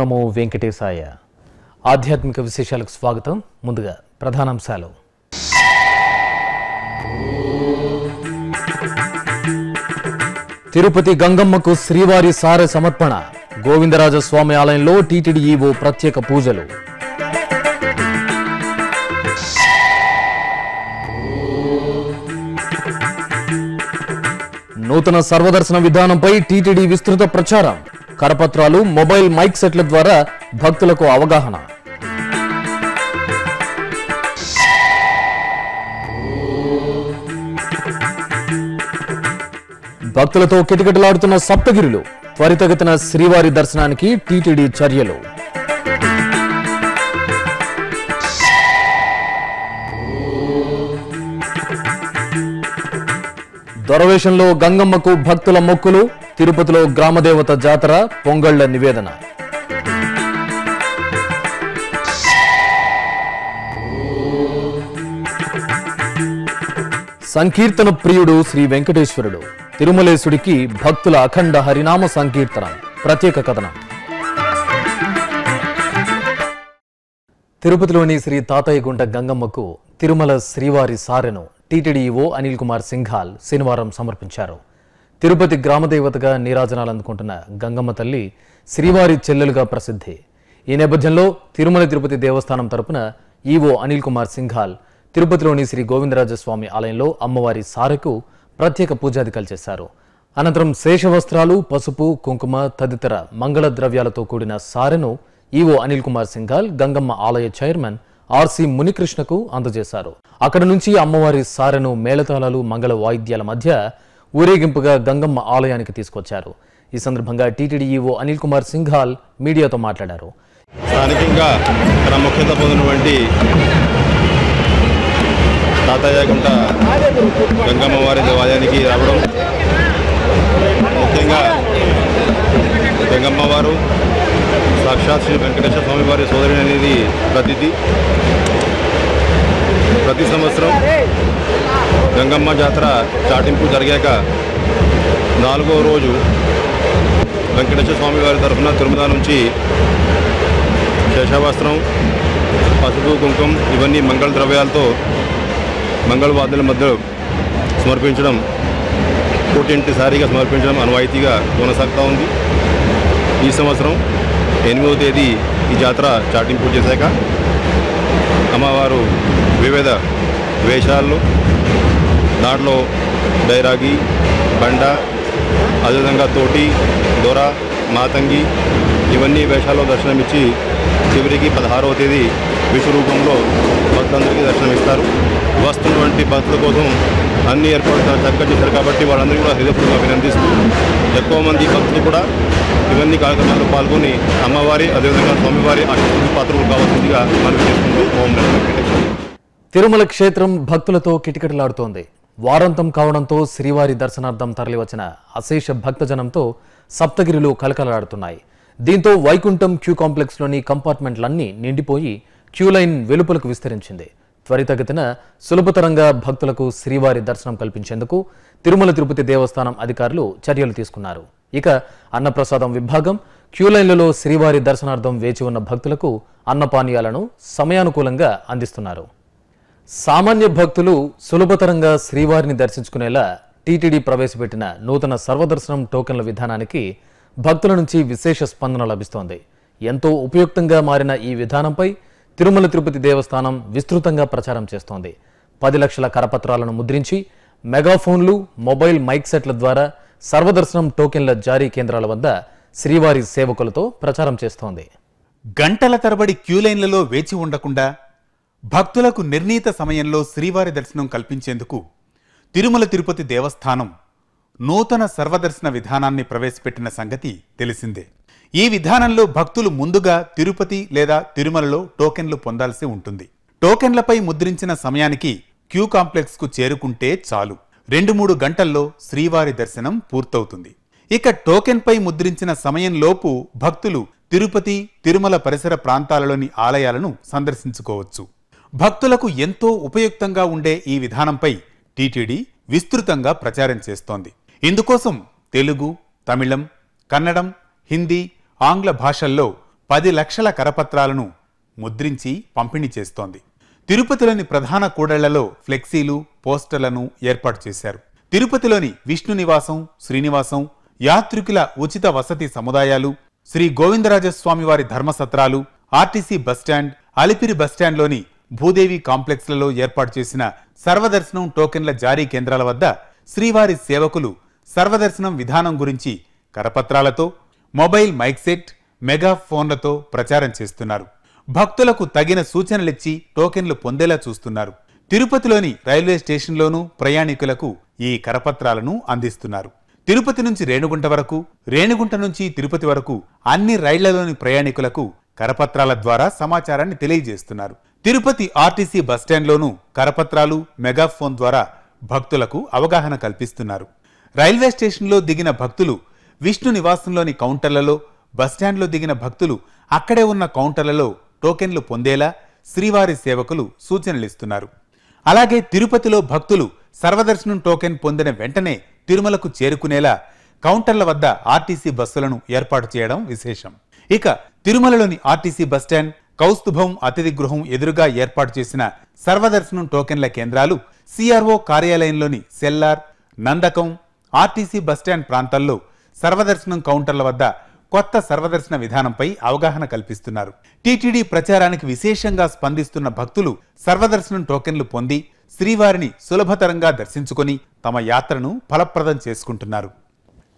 నమో వెంకటేశాయ. ఆధ్యాత్మిక విశేషాలకు స్వాగతం. ముందుగా ప్రధానాంశాలు. తిరుపతి గంగమ్మకు శ్రీవారి సార సమర్పణ. గోవిందరాజస్వామి ఆలయంలో టీటీడీ ఈవో ప్రత్యేక పూజలు. నూతన సర్వదర్శన విధానంపై టీటీడీ విస్తృత ప్రచారం. కరపత్రాలు మొబైల్ మైక్ సెట్ల ద్వారా భక్తులకు అవగాహన. భక్తులతో కిటకిటలాడుతున్న సప్తగిరులు త్వరితగతిన శ్రీవారి దర్శనానికి టీటీడీ చర్యలు. దొరవేషంలో గంగమ్మకు భక్తుల మొక్కులు తిరుపతిలో గ్రామదేవత జాతర పొంగళ్ళ నివేదన. సంకీర్తన ప్రియుడు శ్రీ వెంకటేశ్వరుడు. తిరుమలేశుడికి భక్తుల అఖండ హరినామ సంకీర్తన ప్రత్యేక కథనం. తిరుపతిలోని శ్రీ తాతయ్యగుంట గంగమ్మకు తిరుమల శ్రీవారి సారెను టీటీడీఓ అనిల్ కుమార్ సింఘాల్ శనివారం సమర్పించారు. తిరుపతి గ్రామదేవతగా నీరాజనాలు అందుకుంటున్న గంగమ్మ తల్లి శ్రీవారి చెల్లెలుగా ప్రసిద్ధి. ఈ నేపథ్యంలో తిరుమల తిరుపతి దేవస్థానం తరపున ఈవో అనిల్ కుమార్ సింఘాల్ తిరుపతిలోని శ్రీ గోవిందరాజస్వామి ఆలయంలో అమ్మవారి సారెకు ప్రత్యేక పూజాధికాలు చేశారు. అనంతరం శేషవస్త్రాలు పసుపు కుంకుమ తదితర మంగళ ద్రవ్యాలతో కూడిన సారెను ఈవో అనిల్ కుమార్ సింఘాల్ గంగమ్మ ఆలయ చైర్మన్ ఆర్సి మునికృష్ణకు అందజేశారు. అక్కడ నుంచి అమ్మవారి సారెను మేళతాళాలు మంగళ వాయిద్యాల మధ్య ఊరేగింపుగా గంగమ్మ ఆలయానికి తీసుకొచ్చారు. ఈ సందర్భంగా టీటీడీ ఈవో అనిల్ కుమార్ సింఘాల్ మీడియాతో మాట్లాడారు. స్థానికంగా ప్రాముఖ్యత పొందినటువంటి తాతయ్యగుంట గంగమ్మ వారి దేవాలయానికి రావడం ముఖ్యంగా గంగమ్మ వారు సాక్షాత్ శ్రీ వెంకటేశ్వర స్వామి వారి సోదరి అనేది ప్రతిథి ప్రతి సంవత్సరం గంగమ్మ జాతర చాటింపు జరిగాక నాలుగో రోజు వెంకటేశ్వర స్వామి వారి తరఫున తిరుమల నుంచి శేషావస్త్రం పసుపు కుంకుమ ఇవన్నీ మంగళ ద్రవ్యాలతో మంగళవాదుల మధ్య సమర్పించడం కోటింటిసారిగా సమర్పించడం అనువాయితీగా కొనసాగుతూ ఉంది. ఈ సంవత్సరం ఎనిమిదవ తేదీ ఈ జాతర చాటింపు చేశాక అమ్మవారు వివిధ వేషాల్లో దాంట్లో బైరాగి బండ అదేవిధంగా తోటి దొర మాతంగి ఇవన్నీ వేషాల్లో దర్శనమిచ్చి చివరికి పదహారవ తేదీ విశ్వరూపంలో భక్తులందరికీ దర్శనమిస్తారు. వస్తున్నటువంటి భక్తుల కోసం అన్ని ఏర్పాట్లు చక్కటి చేశారు కాబట్టి వాళ్ళందరికీ కూడా హృదయపూర్వకంగా అభినందిస్తూ ఎక్కువ మంది భక్తులు కూడా ఇవన్నీ కార్యక్రమాల్లో పాల్గొని అమ్మవారి అదేవిధంగా స్వామివారి ఆశీస్సులకు పాత్రలు కావాల్సిందిగా మనవి చేసుకుంటూ ఓం తిరుమల క్షేత్రం భక్తులతో కిటకిటలాడుతోంది. వారాంతం కావడంతో శ్రీవారి దర్శనార్థం తరలివచ్చిన అశేష భక్తజనంతో సప్తగిరిలు కలకలాడుతున్నాయి దీంతో వైకుంఠం క్యూ కాంప్లెక్స్లోని కంపార్ట్మెంట్లన్నీ నిండిపోయి క్యూ లైన్ వెలుపలకు విస్తరించింది. త్వరితగతిన సులభతరంగా భక్తులకు శ్రీవారి దర్శనం కల్పించేందుకు తిరుమల తిరుపతి దేవస్థానం అధికారులు చర్యలు తీసుకున్నారు. ఇక అన్నప్రసాదం విభాగం క్యూలైన్లలో శ్రీవారి దర్శనార్థం వేచి ఉన్న భక్తులకు అన్నపానీయాలను సమయానుకూలంగా అందిస్తున్నారు. సామాన్య భక్తులు సులభతరంగా శ్రీవారిని దర్శించుకునేలా టీటీడీ ప్రవేశపెట్టిన నూతన సర్వదర్శనం టోకెన్ల విధానానికి భక్తుల నుంచి విశేష స్పందన లభిస్తోంది. ఎంతో ఉపయుక్తంగా మారిన ఈ విధానంపై తిరుమల తిరుపతి దేవస్థానం విస్తృతంగా ప్రచారం చేస్తోంది. పది లక్షల కరపత్రాలను ముద్రించి మెగాఫోన్లు మొబైల్ మైక్ సెట్ల ద్వారా సర్వదర్శనం టోకెన్ల జారీ కేంద్రాల వద్ద శ్రీవారి సేవకులతో ప్రచారం చేస్తోంది. గంటల తరబడి క్యూలైన్లలో వేచి ఉండకుండా భక్తులకు నిర్ణీత సమయంలో శ్రీవారి దర్శనం కల్పించేందుకు తిరుమల తిరుపతి దేవస్థానం నూతన సర్వదర్శన విధానాన్ని ప్రవేశపెట్టిన సంగతి తెలిసిందే. ఈ విధానంలో భక్తులు ముందుగా తిరుపతి లేదా తిరుమలలో టోకెన్లు పొందాల్సి ఉంటుంది. టోకెన్లపై ముద్రించిన సమయానికి క్యూ కాంప్లెక్స్కు చేరుకుంటే చాలు. రెండు మూడు గంటల్లో శ్రీవారి దర్శనం పూర్తవుతుంది. ఇక టోకెన్పై ముద్రించిన సమయంలోపు భక్తులు తిరుపతి తిరుమల పరిసర ప్రాంతాలలోని ఆలయాలను సందర్శించుకోవచ్చు. భక్తులకు ఎంతో ఉపయుక్తంగా ఉండే ఈ విధానంపై టీటీడీ విస్తృతంగా ప్రచారం చేస్తోంది. ఇందుకోసం తెలుగు తమిళం కన్నడం హిందీ ఆంగ్ల భాషల్లో పది లక్షల కరపత్రాలను ముద్రించి పంపిణీ చేస్తోంది. తిరుపతిలోని ప్రధాన కూడళ్ళలో ఫ్లెక్సీలు పోస్టర్లను ఏర్పాటు చేశారు. తిరుపతిలోని విష్ణు నివాసం శ్రీనివాసం యాత్రికుల ఉచిత వసతి సముదాయాలు శ్రీ గోవిందరాజస్వామి వారి ధర్మసత్రాలు ఆర్టీసీ బస్టాండ్ అలిపిరి బస్టాండ్లోని భూదేవి కాంప్లెక్స్లలో ఏర్పాటు చేసిన సర్వదర్శనం టోకెన్ల జారీ కేంద్రాల వద్ద శ్రీవారి సేవకులు సర్వదర్శనం విధానం గురించి కరపత్రాలతో మొబైల్ మైక్ సెట్ మెగా ఫోన్లతో ప్రచారం చేస్తున్నారు. భక్తులకు తగిన సూచనలిచ్చి టోకెన్లు పొందేలా చూస్తున్నారు. తిరుపతిలోని రైల్వే స్టేషన్లోనూ ప్రయాణికులకు ఈ కరపత్రాలను అందిస్తున్నారు. తిరుపతి నుంచి రేణుగుంట వరకు రేణుగుంట నుంచి తిరుపతి వరకు అన్ని రైళ్ళలోని ప్రయాణికులకు కరపత్రాల ద్వారా సమాచారాన్ని తెలియజేస్తున్నారు. తిరుపతి ఆర్టీసీ బస్టాండ్లోనూ కరపత్రాలు మెగాఫోన్ ద్వారా భక్తులకు అవగాహన కల్పిస్తున్నారు. రైల్వే స్టేషన్లో దిగిన భక్తులు విష్ణు నివాసంలోని కౌంటర్లలో బస్టాండ్లో దిగిన భక్తులు అక్కడే ఉన్న కౌంటర్లలో టోకెన్లు పొందేలా శ్రీవారి సేవకులు సూచనలిస్తున్నారు అలాగే తిరుపతిలో భక్తులు సర్వదర్శనం టోకెన్ పొందిన వెంటనే తిరుమలకు చేరుకునేలా కౌంటర్ల వద్ద ఆర్టీసీ బస్సులను ఏర్పాటు చేయడం విశేషం. ఇక తిరుమలలోని ఆర్టీసీ బస్టాండ్ కౌస్తుభం అతిథి గృహం ఎదురుగా ఏర్పాటు చేసిన సర్వదర్శనం టోకెన్ల కేంద్రాలు CRO కార్యాలయంలోని cellar Nandakam RTC bus stand ప్రాంతాల్లో సర్వదర్శనం కౌంటర్ల వద్ద కొత్త సర్వదర్శన విధానంపై అవగాహన కల్పిస్తున్నారు. టీటీడీ ప్రచారానికి విశేషంగా స్పందిస్తున్న భక్తులు సర్వదర్శనం టోకెన్లు పొంది శ్రీవారిని సులభతరంగా దర్శించుకొని తమ యాత్రను ఫలప్రదం చేసుకుంటున్నారు.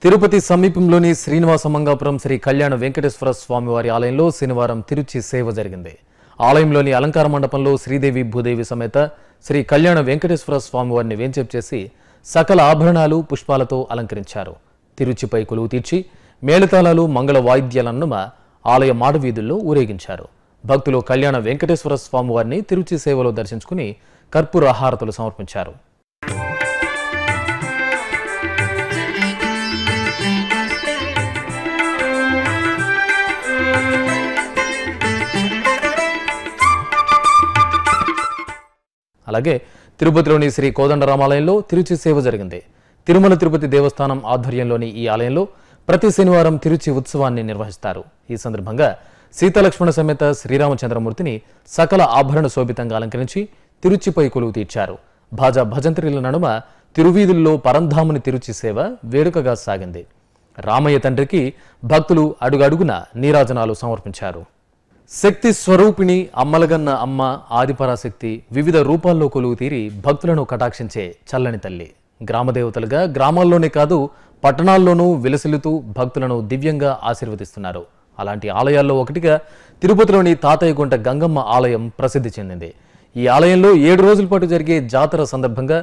తిరుపతి సమీపంలోని శ్రీనివాస మంగాపురం శ్రీ కళ్యాణ వెంకటేశ్వర స్వామివారి ఆలయంలో శనివారం తిరుచి సేవ జరిగింది. ఆలయంలోని అలంకార మండపంలో శ్రీదేవి భూదేవి సమేత శ్రీ కళ్యాణ వెంకటేశ్వర స్వామివారిని వేంచేపు చేసి సకల ఆభరణాలు పుష్పాలతో అలంకరించారు. తిరుచిపై కొలువు తీర్చి మేళతాళాలు మంగళ వాయిద్యాలన్నమ ఆలయ మాడవీధుల్లో ఊరేగించారు. భక్తులు కళ్యాణ వెంకటేశ్వర స్వామివారిని తిరుచి సేవలో దర్శించుకుని కర్పూర హారతులు సమర్పించారు. అలాగే తిరుపతిలోని శ్రీ కోదండరామాలయంలో తిరుచి సేవ జరిగింది. తిరుమల తిరుపతి దేవస్థానం ఆధ్వర్యంలోని ఈ ఆలయంలో ప్రతి శనివారం తిరుచి ఉత్సవాన్ని నిర్వహిస్తారు. ఈ సందర్భంగా సీతాలక్ష్మణ సమేత శ్రీరామచంద్రమూర్తిని సకల ఆభరణ శోభితంగా అలంకరించి తిరుచిపై కొలువు తీర్చారు. భాజా భజంత్రిల నడుమ తిరువీధుల్లో పరంధాముని తిరుచి సేవ వేడుకగా సాగింది. రామయ్య తండ్రికి భక్తులు అడుగడుగున నీరాజనాలు సమర్పించారు. శక్తి స్వరూపిణి అమ్మలగన్న అమ్మ ఆదిపరాశక్తి వివిధ రూపాల్లో కొలువు తీరి భక్తులను కటాక్షించే చల్లని తల్లి. గ్రామదేవతలుగా గ్రామాల్లోనే కాదు పట్టణాల్లోనూ విలసిల్లుతూ భక్తులను దివ్యంగా ఆశీర్వదిస్తున్నారు. అలాంటి ఆలయాల్లో ఒకటిగా తిరుపతిలోని తాతయ్యగుంట గంగమ్మ ఆలయం ప్రసిద్ధి చెందింది. ఈ ఆలయంలో ఏడు రోజుల పాటు జరిగే జాతర సందర్భంగా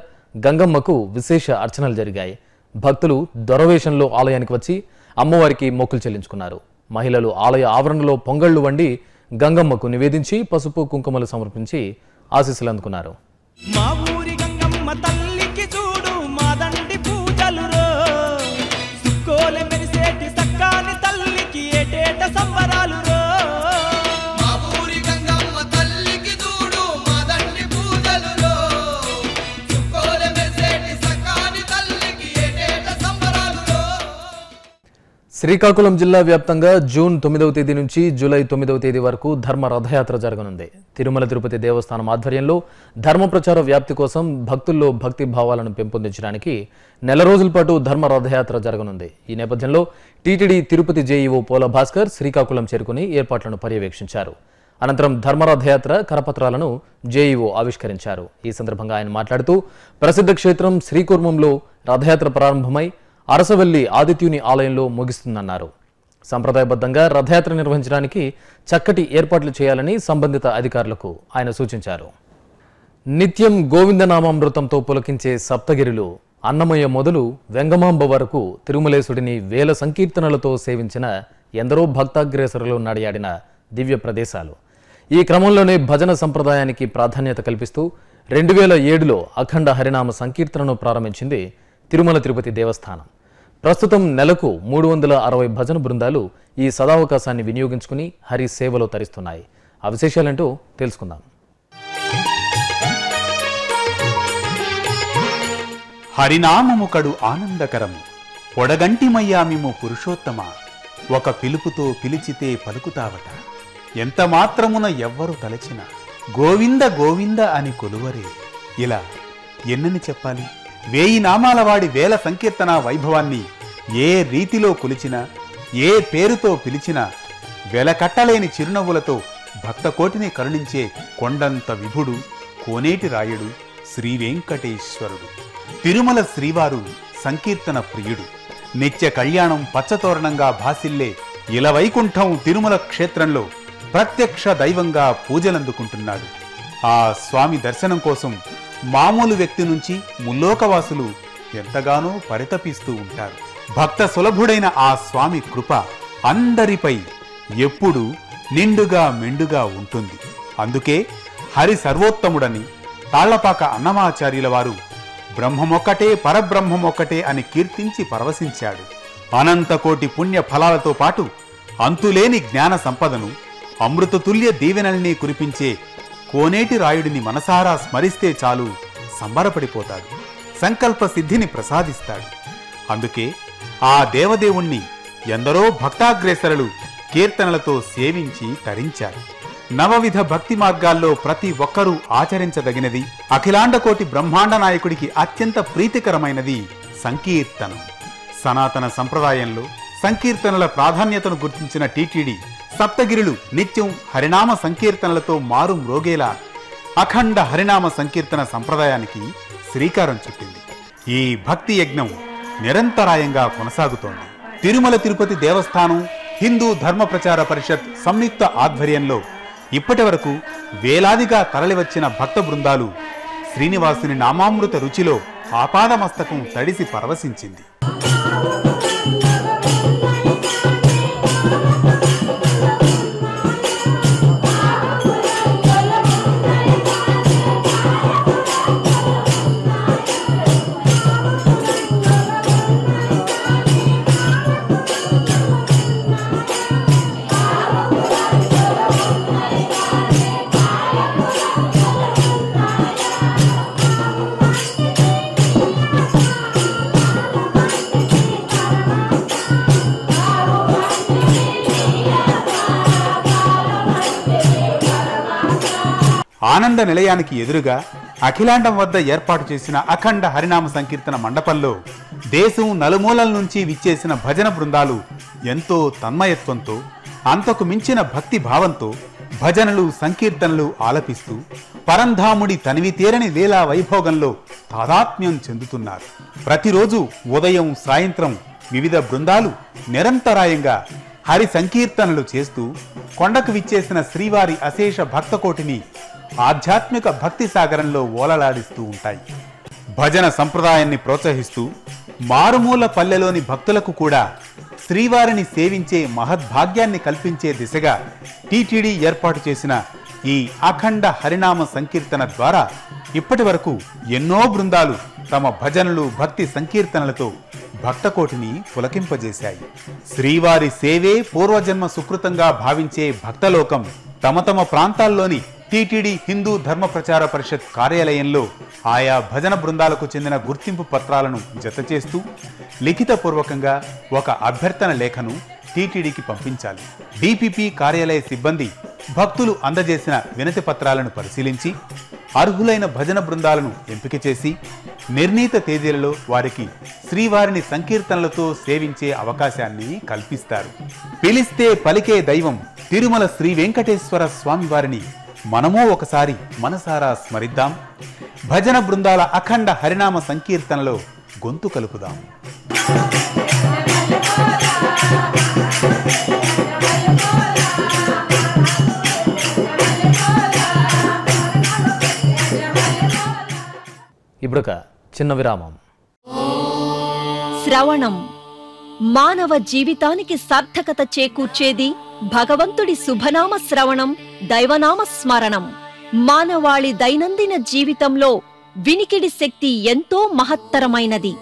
గంగమ్మకు విశేష అర్చనలు జరిగాయి. భక్తులు దొరవేషంలో ఆలయానికి వచ్చి అమ్మవారికి మొక్కులు చెల్లించుకున్నారు. మహిళలు ఆలయ ఆవరణలో పొంగళ్ళు వండి గంగమ్మకు నివేదించి పసుపు కుంకుమలు సమర్పించి ఆశీస్సులు అందుకున్నారు. మా ఊరి శ్రీకాకుళం జిల్లా వ్యాప్తంగా జూన్ తొమ్మిదవ తేదీ నుంచి జూలై తొమ్మిదవ తేదీ వరకు ధర్మ రథయాత్ర జరగనుంది. తిరుమల తిరుపతి దేవస్థానం ఆధ్వర్యంలో ధర్మ ప్రచార వ్యాప్తి కోసం భక్తుల్లో భక్తి భావాలను పెంపొందించడానికి నెల రోజుల పాటు ధర్మ రథయాత్ర జరగనుంది. ఈ నేపథ్యంలో టీటీడీ తిరుపతి జేఈఓ పోల భాస్కర్ శ్రీకాకుళం చేరుకుని ఏర్పాట్లను పర్యవేక్షించారు. అనంతరం ధర్మరథయాత్ర కరపత్రాలను జేఈఓ ఆవిష్కరించారు. ఈ సందర్భంగా ఆయన మాట్లాడుతూ ప్రసిద్ధ క్షేత్రం శ్రీకుర్మంలో రథయాత్ర ప్రారంభమై అరసవల్లి ఆదిత్యుని ఆలయంలో ముగిస్తుందన్నారు. సంప్రదాయబద్ధంగా రథయాత్ర నిర్వహించడానికి చక్కటి ఏర్పాట్లు చేయాలని సంబంధిత అధికారులకు ఆయన సూచించారు. నిత్యం గోవిందనామామృతంతో పులకించే సప్తగిరిలు అన్నమయ్య మొదలు వెంగమాంబ వరకు తిరుమలేశుడిని వేల సంకీర్తనలతో సేవించిన ఎందరో భక్తాగ్రేసరులు నడియాడిన దివ్య ప్రదేశాలు. ఈ క్రమంలోనే భజన సంప్రదాయానికి ప్రాధాన్యత కల్పిస్తూ రెండు వేల ఏడులో అఖండ హరినామ సంకీర్తనను ప్రారంభించింది తిరుమల తిరుపతి దేవస్థానం. ప్రస్తుతం నెలకు మూడు వందల అరవై భజన బృందాలు ఈ సదావకాశాన్ని వినియోగించుకుని హరి సేవలో తరిస్తున్నాయి. ఆ విశేషాలంటూ తెలుసుకుందాం. హరినామము కడు ఆనందకరము పొడగంటిమయ్యామిము పురుషోత్తమ ఒక పిలుపుతో పిలిచితే పలుకుతావట. ఎంత మాత్రమున ఎవ్వరు తలచిన గోవింద గోవింద అని కొలువరే. ఇలా ఎన్నని చెప్పాలి? వేయి నామాల వాడి వేల సంకీర్తన వైభవాన్ని ఏ రీతిలో కొలిచినా ఏ పేరుతో పిలిచినా వెలకట్టలేని చిరునవ్వులతో భక్తకోటిని కరుణించే కొండంత విభుడు కోనేటి రాయుడు శ్రీ వెంకటేశ్వరుడు. తిరుమల శ్రీవారు సంకీర్తన ప్రియుడు. నిత్య కళ్యాణం పచ్చతోరణంగా భాసిల్లే ఇలవైకుంఠం తిరుమల క్షేత్రంలో ప్రత్యక్ష దైవంగా పూజలందుకుంటున్నాడు. ఆ స్వామి దర్శనం కోసం మామూలు వ్యక్తి నుంచి ముల్లోకవాసులు ఎంతగానో పరితపిస్తూ ఉంటారు. భక్త సులభుడైన ఆ స్వామి కృప అందరిపై ఎప్పుడు నిండుగా మెండుగా ఉంటుంది. అందుకే హరి సర్వోత్తముడని తాళ్ళపాక అన్నమాచార్యుల వారు బ్రహ్మమొక్కటే పరబ్రహ్మమొక్కటే అని కీర్తించి పరవశించాడు. అనంతకోటి పుణ్య ఫలాలతో పాటు అంతులేని జ్ఞాన సంపదను అమృతతుల్య దీవెనల్ని కురిపించే కోనేటి రాయుడిని మనసారా స్మరిస్తే చాలు సంబరపడిపోతాడు. సంకల్ప సిద్ధిని ప్రసాదిస్తాడు. అందుకే ఆ దేవదేవుణ్ణి ఎందరో భక్తాగ్రేసరులు కీర్తనలతో సేవించి తరించారు. నవవిధ భక్తి మార్గాల్లో ప్రతి ఒక్కరూ ఆచరించదగినది అఖిలాండకోటి బ్రహ్మాండ నాయకుడికి అత్యంత ప్రీతికరమైనది సంకీర్తనం. సనాతన సంప్రదాయంలో సంకీర్తనల ప్రాధాన్యతను గుర్తించిన టీటీడీ సప్తగిరులు నిత్యం హరినామ సంకీర్తనలతో మారు మ్రోగేలా అఖండ హరినామ సంకీర్తన సంప్రదాయానికి శ్రీకారం చుట్టింది. ఈ భక్తి యజ్ఞం నిరంతరాయంగా కొనసాగుతోంది. తిరుమల తిరుపతి దేవస్థానం హిందూ ధర్మ ప్రచార పరిషత్ సంయుక్త ఆధ్వర్యంలో ఇప్పటి వరకు వేలాదిగా తరలివచ్చిన భక్త బృందాలు శ్రీనివాసుని నామామృత రుచిలో ఆపాదమస్తకం తడిసి పరవశించింది. ఆనంద నిలయానికి ఎదురుగా అఖిలాండం వద్ద ఏర్పాటు చేసిన అఖండ హరినామ సంకీర్తన మండపంలో దేశం నలుమూలల నుంచి విచ్చేసిన భజన బృందాలు ఎంతో తన్మయత్వంతో అంతకు మించిన భక్తి భావంతో భజనలు సంకీర్తనలు ఆలపిస్తూ పరంధాముడి తనివి తీరని లీలా వైభోగంలో తాదాత్మ్యం చెందుతున్నారు. ప్రతిరోజు ఉదయం సాయంత్రం వివిధ బృందాలు నిరంతరాయంగా హరి సంకీర్తనలు చేస్తూ కొండకు విచ్చేసిన శ్రీవారి అశేష భక్తకోటిని ఆధ్యాత్మిక భక్తి సాగరంలో ఓలలాడిస్తూ ఉంటాయి. భజన సంప్రదాయాన్ని ప్రోత్సహిస్తూ మారుమూల పల్లెలోని భక్తులకు కూడా శ్రీవారిని సేవించే మహద్భాగ్యాన్ని కల్పించే దిశగా టీటీడీ ఏర్పాటు చేసిన ఈ అఖండ హరినామ సంకీర్తన ద్వారా ఇప్పటి వరకు ఎన్నో బృందాలు తమ భజనలు భక్తి సంకీర్తనలతో భక్తకోటిని పులకింపజేశాయి. శ్రీవారి సేవే పూర్వజన్మ సుకృతంగా భావించే భక్తలోకం తమ తమ ప్రాంతాల్లోని టీటీడీ హిందూ ధర్మ ప్రచార పరిషత్ కార్యాలయంలో ఆయా భజన బృందాలకు చెందిన గుర్తింపు పత్రాలను జతచేస్తూ లిఖితపూర్వకంగా ఒక అభ్యర్థన లేఖను టీటీడీకి పంపించాలి. డిపిపి కార్యాలయ సిబ్బంది భక్తులు అందజేసిన వినతి పత్రాలను పరిశీలించి అర్హులైన భజన బృందాలను ఎంపిక చేసి నిర్ణీత తేదీలలో వారికి శ్రీవారిని సంకీర్తనలతో సేవించే అవకాశాన్ని కల్పిస్తారు. పిలిస్తే పలికే దైవం తిరుమల శ్రీ వెంకటేశ్వర స్వామి వారిని మనమూ ఒకసారి మనసారా స్మరిద్దాం. భజన బృందాల అఖండ హరినామ సంకీర్తనలో గొంతు కలుపుదాం. ఇప్పుడొక చిన్న విరామం. శ్రవణం. మానవ జీవితానికి సార్థకత చేకూర్చేది భగవంతుడి శుభనామ శ్రవణం దైవనామ స్మరణం. మానవాళి దైనందిన జీవితంలో వినికిడి శక్తి ఎంతో మహత్తరమైనది.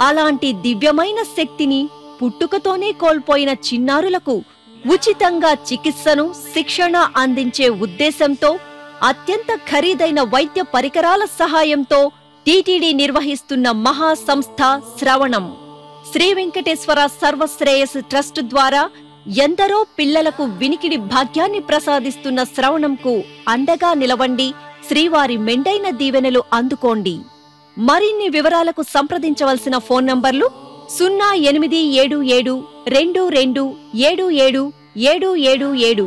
అలాంటి దివ్యమైన శక్తిని పుట్టుకతోనే కోల్పోయిన చిన్నారులకు ఉచితంగా చికిత్సను శిక్షణ అందించే ఉద్దేశంతో అత్యంత ఖరీదైన వైద్య పరికరాల సహాయంతో టీటీడీ నిర్వహిస్తున్న మహా సంస్థ శ్రవణం. శ్రీ వెంకటేశ్వర సర్వశ్రేయస్ ట్రస్ట్ ద్వారా ఎందరో పిల్లలకు వినికిడి భాగ్యాన్ని ప్రసాదిస్తున్న శ్రవణంకు అండగా నిలవండి. శ్రీవారి మెండైన దీవెనలు అందుకోండి. మరిన్ని వివరాలకు సంప్రదించవలసిన ఫోన్ నంబర్లు సున్నా ఎనిమిది ఏడు ఏడు రెండు రెండు ఏడు ఏడు ఏడు ఏడు ఏడు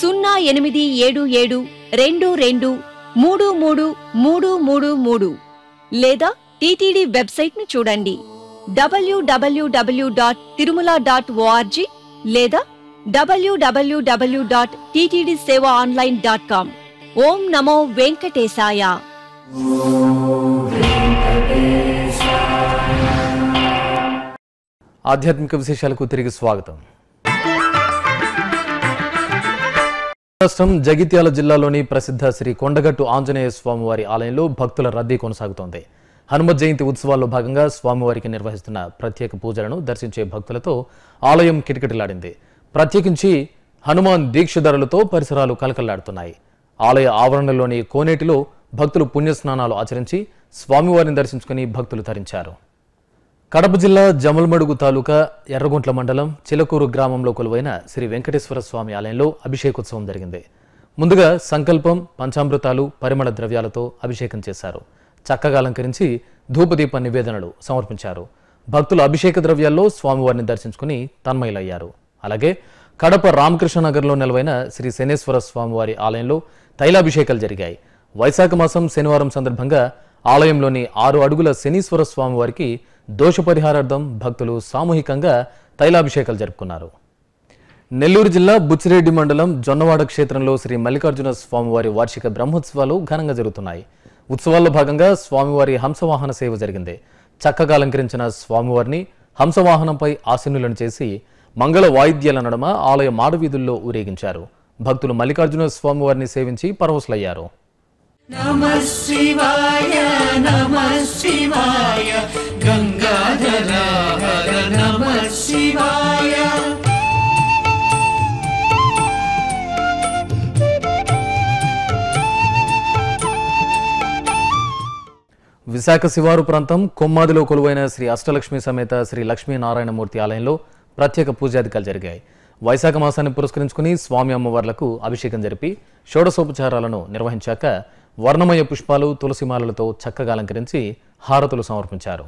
సున్నా ఎనిమిది ఏడు ఏడు రెండు రెండు మూడు మూడు మూడు మూడు మూడు లేదా టీటీడీ వెబ్సైట్ను చూడండి. WWW dot Tirumala dot ORG లేదా WWW dot TTD Seva online dot com ఓం నమో వెంకటేశాయ. ఆధ్యాత్మిక విశేషాలకు తిరిగి స్వాగతం. రాష్ట్రం జగిత్యాల జిల్లాలోని ప్రసిద్ధ శ్రీ కొండగట్టు ఆంజనేయ స్వామివారి ఆలయంలో భక్తుల రద్దీ కొనసాగుతోంది. హనుమత్ జయంతి ఉత్సవాల్లో భాగంగా స్వామివారికి నిర్వహిస్తున్న ప్రత్యేక పూజలను దర్శించే భక్తులతో ఆలయం కిటకిటలాడింది. ప్రత్యేకించి హనుమాన్ దీక్షధరులతో పరిసరాలు కలకల్లాడుతున్నాయి. ఆలయ ఆవరణలోని కోనేటిలో భక్తులు పుణ్యస్నానాలు ఆచరించి స్వామివారిని దర్శించుకుని భక్తులు తరించారు. కడప జిల్లా జమల్మడుగు తాలూకా ఎర్రగుంట్ల మండలం చిలకూరు గ్రామంలో కొలువైన శ్రీ వెంకటేశ్వర స్వామి ఆలయంలో అభిషేకోత్సవం జరిగింది. ముందుగా సంకల్పం పంచామృతాలు పరిమళ ద్రవ్యాలతో అభిషేకం చేశారు. చక్కగా అలంకరించి ధూపదీప నివేదనలు సమర్పించారు. భక్తులు అభిషేక ద్రవ్యాల్లో స్వామివారిని దర్శించుకుని తన్మయులయ్యారు. అలాగే కడప రామకృష్ణ నగర్లో నెలవైన శ్రీ శనేశ్వర స్వామివారి ఆలయంలో తైలాభిషేకాలు జరిగాయి. వైశాఖ మాసం శనివారం సందర్భంగా ఆలయంలోని ఆరు అడుగుల శనీశ్వర స్వామివారికి దోష పరిహారార్థం భక్తులు సామూహికంగా తైలాభిషేకాలు జరుపుకున్నారు. నెల్లూరు జిల్లా బుచ్చిరెడ్డి మండలం జొన్నవాడ క్షేత్రంలో శ్రీ మల్లికార్జున స్వామివారి వార్షిక బ్రహ్మోత్సవాలు ఘనంగా జరుగుతున్నాయి. ఉత్సవాల్లో భాగంగా స్వామివారి హంసవాహన సేవ జరిగింది. చక్కగా అలంకరించిన స్వామివారిని హంసవాహనంపై ఆసీనులను చేసి మంగళ వాయిద్యాల నడమ ఆలయ మాడవీధుల్లో ఊరేగించారు. భక్తులు మల్లికార్జున స్వామివారిని సేవించి పరవశులయ్యారు. శివాయ. విశాఖ శివారు ప్రాంతం కొమ్మాదిలో కొలువైన శ్రీ అష్టలక్ష్మి సమేత శ్రీ లక్ష్మీనారాయణమూర్తి ఆలయంలో ప్రత్యేక పూజాధికాలు జరిగాయి. వైశాఖ మాసాన్ని పురస్కరించుకుని స్వామి అమ్మవార్లకు అభిషేకం జరిపి షోడశోపచారాలను నిర్వహించాక వర్ణమయ పుష్పాలు తులసిమాలలతో చక్కగా అలంకరించి హారతులు సమర్పించారు.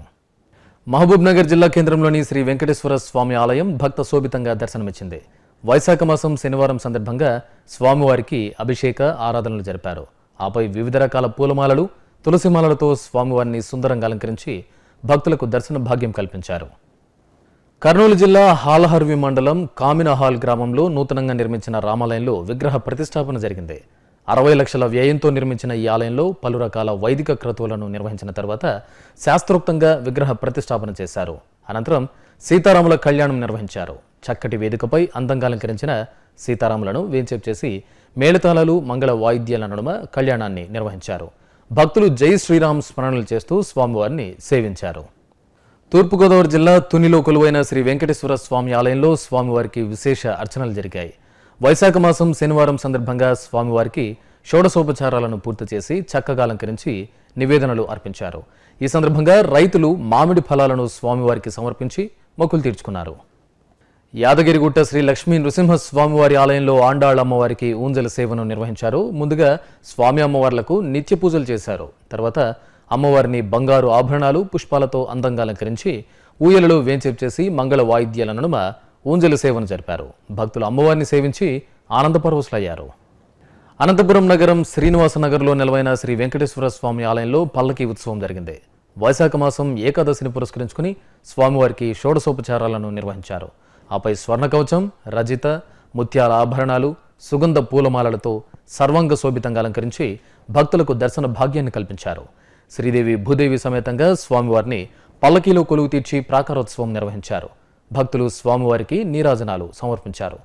మహబూబ్ నగర్ జిల్లా కేంద్రంలోని శ్రీ వెంకటేశ్వర స్వామి ఆలయం భక్త శోభితంగా దర్శనమిచ్చింది. వైశాఖ మాసం శనివారం సందర్భంగా స్వామివారికి అభిషేక ఆరాధనలు జరిపారు. ఆపై వివిధ రకాల పూలమాలలు తులసిమాలలతో స్వామివారిని సుందరంగా అలంకరించి భక్తులకు దర్శన భాగ్యం కల్పించారు. కర్నూలు జిల్లా హాలహర్వి మండలం కామినహాల్ గ్రామంలో నూతనంగా నిర్మించిన రామాలయంలో విగ్రహ ప్రతిష్టాపన జరిగింది. అరవై లక్షల వ్యయంతో నిర్మించిన ఈ ఆలయంలో పలు రకాల వైదిక క్రతువులను నిర్వహించిన తర్వాత శాస్త్రోక్తంగా విగ్రహ ప్రతిష్టాపన చేశారు. అనంతరం సీతారాముల కళ్యాణం నిర్వహించారు. చక్కటి వేదికపై అందంగా అలంకరించిన సీతారాములను వేంచేపు చేసి మేళతాళాలు మంగళ వాయిద్యాల నడుమ కళ్యాణాన్ని నిర్వహించారు. భక్తులు జై శ్రీరామ్ స్మరణలు చేస్తూ స్వామివారిని సేవించారు. తూర్పుగోదావరి జిల్లా తునిలో కొలువైన శ్రీ వెంకటేశ్వర స్వామి ఆలయంలో స్వామివారికి విశేష అర్చనలు జరిగాయి. వైశాఖ మాసం శనివారం సందర్భంగా స్వామివారికి షోడశోపచారాలను పూర్తి చేసి చక్కగా అలంకరించి నివేదనలు అర్పించారు. ఈ సందర్భంగా రైతులు మామిడి ఫలాలను స్వామివారికి సమర్పించి మొక్కులు తీర్చుకున్నారు. యాదగిరిగుట్ట శ్రీ లక్ష్మీ నృసింహస్వామివారి ఆలయంలో ఆండాళ్ళ అమ్మవారికి ఊంజల సేవను నిర్వహించారు. ముందుగా స్వామి అమ్మవార్లకు నిత్య పూజలు చేశారు. తర్వాత అమ్మవారిని బంగారు ఆభరణాలు పుష్పాలతో అందంగా అలంకరించి ఊయలలో వేంచేపు చేసి మంగళ వాయిద్యాల నడుమ ఊంజల సేవను జరిపారు. భక్తులు అమ్మవారిని సేవించి ఆనందపరవశులయ్యారు. అనంతపురం నగరం శ్రీనివాస నగర్లో నెలవైన శ్రీ వెంకటేశ్వర స్వామి ఆలయంలో పల్లకి ఉత్సవం జరిగింది. వైశాఖ మాసం ఏకాదశిని పురస్కరించుకుని స్వామివారికి షోడశోపచారాలను నిర్వహించారు. ఆపై స్వర్ణ కవచం రజిత ముత్యాల ఆభరణాలు సుగంధ పూలమాలలతో సర్వాంగ శోభితంగా అలంకరించి భక్తులకు దర్శన భాగ్యాన్ని కల్పించారు. శ్రీదేవి భూదేవి సమేతంగా స్వామివారిని పల్లకీలో కొలువు తీర్చి ప్రాకారోత్సవం నిర్వహించారు. భక్తులు స్వామివారికి నీరాజనాలు సమర్పించారు.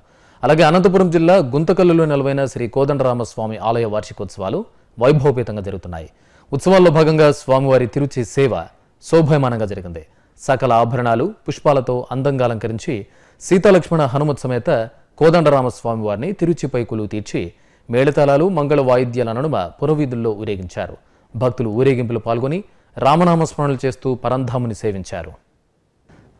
అలాగే అనంతపురం జిల్లా గుంతకల్లులో నెలవైన శ్రీ కోదండరామ స్వామి ఆలయ వార్షికోత్సవాలు వైభవపేతంగా జరుగుతున్నాయి. ఉత్సవాల్లో భాగంగా స్వామివారి తిరుచి సేవ శోభయమానంగా జరిగింది. సకల ఆభరణాలు పుష్పాలతో అందంగా అలంకరించి సీతాలక్ష్మణ హనుమత్ సమేత కోదండరామస్వామి వారిని తిరుచిపై కొలువు తీర్చి మేళతాళాలు మంగళ వాయిద్యాల నడుమ పురవీధుల్లో ఊరేగించారు. భక్తులు ఊరేగింపులు పాల్గొని రామనామస్మరణలు చేస్తూ పరంధాముని సేవించారు.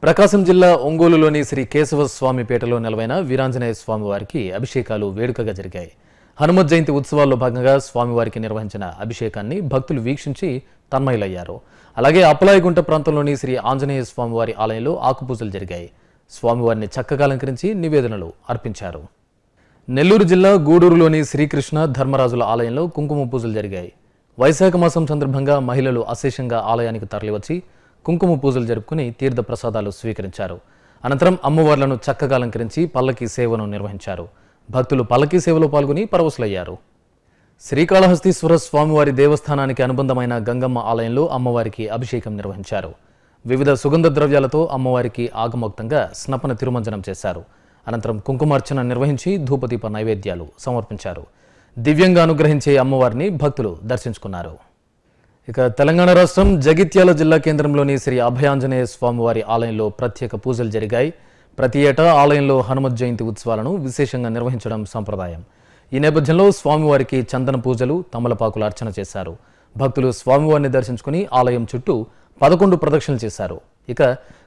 ప్రకాశం జిల్లా ఒంగోలులోని శ్రీ కేశవ స్వామిపేటలో నిలవైన వీరాంజనేయ స్వామి వారికి అభిషేకాలు వేడుకగా జరిగాయి. హనుమత్ జయంతి ఉత్సవాల్లో భాగంగా స్వామివారికి నిర్వహించిన అభిషేకాన్ని భక్తులు వీక్షించి తన్మయులయ్యారు. అలాగే అప్పలాయగుంట ప్రాంతంలోని శ్రీ ఆంజనేయ స్వామివారి ఆలయంలో ఆకుపూజలు జరిగాయి. స్వామివారిని చక్కగా అలంకరించి నివేదనలు అర్పించారు. నెల్లూరు జిల్లా గూడూరులోని శ్రీకృష్ణ ధర్మరాజుల ఆలయంలో కుంకుమ పూజలు జరిగాయి. వైశాఖ మాసం సందర్భంగా మహిళలు అశేషంగా ఆలయానికి తరలివచ్చి కుంకుమ పూజలు జరుపుకుని తీర్థ ప్రసాదాలు స్వీకరించారు. అనంతరం అమ్మవార్లను చక్కగా అలంకరించి పల్లకి సేవను నిర్వహించారు. భక్తులు పల్లకి సేవలో పాల్గొని పరవశులయ్యారు. శ్రీకాళహస్తీశ్వర స్వామివారి దేవస్థానానికి అనుబంధమైన గంగమ్మ ఆలయంలో అమ్మవారికి అభిషేకం నిర్వహించారు. వివిధ సుగంధ ద్రవ్యాలతో అమ్మవారికి ఆగమోక్తంగా స్నపన తిరుమంజనం చేశారు. అనంతరం కుంకుమార్చన నిర్వహించి ధూపదీప నైవేద్యాలు సమర్పించారు. దివ్యంగా అనుగ్రహించే అమ్మవారిని భక్తులు దర్శించుకున్నారు. ఇక తెలంగాణ రాష్ట్రం జగిత్యాల జిల్లా కేంద్రంలోని శ్రీ అభయాంజనేయ స్వామివారి ఆలయంలో ప్రత్యేక పూజలు జరిగాయి. ప్రతి ఏటా ఆలయంలో హనుమత్ జయంతి ఉత్సవాలను విశేషంగా నిర్వహించడం సంప్రదాయం. ఈ నేపథ్యంలో స్వామివారికి చందన పూజలు తమలపాకులు అర్చన చేశారు. భక్తులు స్వామివారిని దర్శించుకుని ఆలయం చుట్టూ పదకొండు ప్రదక్షిణలు చేశారు. ఇక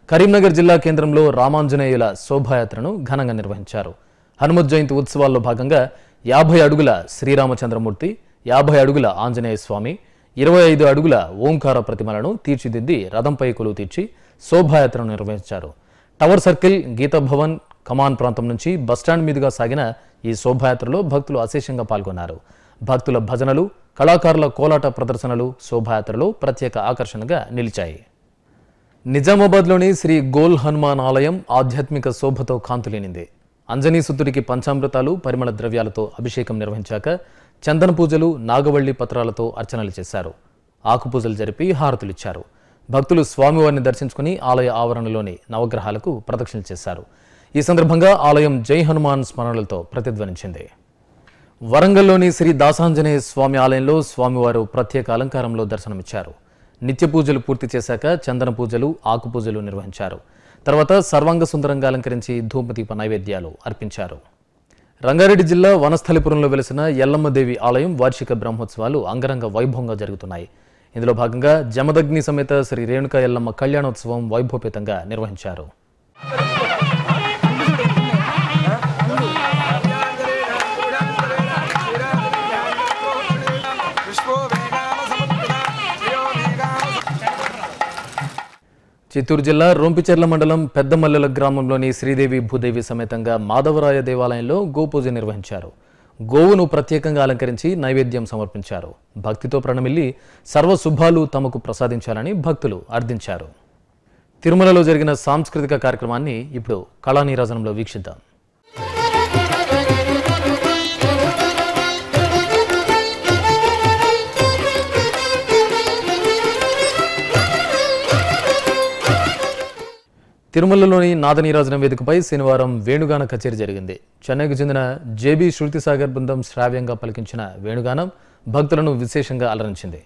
కరీంనగర్ జిల్లా కేంద్రంలో రామాంజనేయుల శోభాయాత్రను ఘనంగా నిర్వహించారు. హనుమత్ జయంతి ఉత్సవాల్లో భాగంగా యాభై అడుగుల శ్రీరామచంద్రమూర్తి యాభై అడుగుల ఆంజనేయ స్వామి ఇరవై ఐదు అడుగుల ఓంకార ప్రతిమలను తీర్చిదిద్ది రథంపై కొలువు తీర్చి శోభాయాత్రను నిర్వహించారు. టవర్ సర్కిల్ గీతాభవన్ కమాన్ ప్రాంతం నుంచి బస్టాండ్ మీదుగా సాగిన ఈ శోభాయాత్రలో భక్తులు అశేషంగా పాల్గొన్నారు. భక్తుల భజనలు కళాకారుల కోలాట ప్రదర్శనలు శోభాయాత్రలు ప్రత్యేక ఆకర్షణగా నిలిచాయి. నిజామాబాద్లోని శ్రీ గోల్ హనుమాన్ ఆలయం ఆధ్యాత్మిక శోభతో కాంతులేనింది. అంజనీసుతుడికి పంచామృతాలు పరిమళ ద్రవ్యాలతో అభిషేకం నిర్వహించాక చందన పూజలు నాగవల్లి పత్రాలతో అర్చనలు చేశారు. ఆకుపూజలు జరిపి హారతులిచ్చారు. భక్తులు స్వామివారిని దర్శించుకుని ఆలయ ఆవరణలోని నవగ్రహాలకు ప్రదక్షిణలు చేశారు. ఈ సందర్భంగా ఆలయం జై హనుమాన్ స్మరణలతో ప్రతిధ్వనించింది. వరంగల్లోని శ్రీ దాసాంజనేయ స్వామి ఆలయంలో స్వామివారు ప్రత్యేక అలంకారంలో దర్శనమిచ్చారు. నిత్య పూజలు పూర్తి చేశాక చందన పూజలు ఆకు పూజలు నిర్వహించారు. తర్వాత సర్వాంగ సుందరంగా అలంకరించి ధూమదీప నైవేద్యాలు అర్పించారు. రంగారెడ్డి జిల్లా వనస్థలిపురంలో వెలిసిన ఎల్లమ్మదేవి ఆలయం వార్షిక బ్రహ్మోత్సవాలు అంగరంగ వైభవంగా జరుగుతున్నాయి. ఇందులో భాగంగా జమదగ్ని సమేత శ్రీ రేణుక ఎల్లమ్మ కళ్యాణోత్సవం వైభవపేతంగా నిర్వహించారు. చిత్తూరు జిల్లా రొంపిచెర్ల మండలం పెద్దమల్లెల గ్రామంలోని శ్రీదేవి భూదేవి సమేతంగా మాధవరాయ దేవాలయంలో గోపూజ నిర్వహించారు. గోవును ప్రత్యేకంగా అలంకరించి నైవేద్యం సమర్పించారు. భక్తితో ప్రణమిల్లి సర్వశుభాలు తమకు ప్రసాదించాలని భక్తులు అర్థించారు తిరుమలలో జరిగిన సాంస్కృతిక కార్యక్రమాన్ని ఇప్పుడు కళానీరాజనంలో వీక్షిద్దాం. తిరుమలలోని నాదనీరాజన వేదికపై శనివారం వేణుగాన కచేరీ జరిగింది. చెన్నైకి చెందిన జేబీ శృతిసాగర్ బృందం శ్రావ్యంగా పలికించిన వేణుగానం భక్తులను విశేషంగా అలరించింది.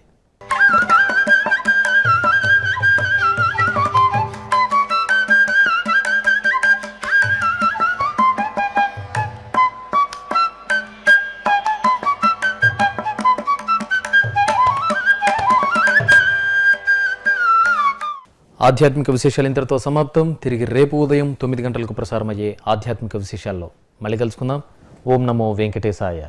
ఆధ్యాత్మిక విశేషాలు ఇంతటితో సమాప్తం. తిరిగి రేపు ఉదయం తొమ్మిది గంటలకు ప్రసారమయ్యే ఆధ్యాత్మిక విశేషాల్లో మళ్ళీ కలుసుకుందాం. ఓం నమో వెంకటేశాయ.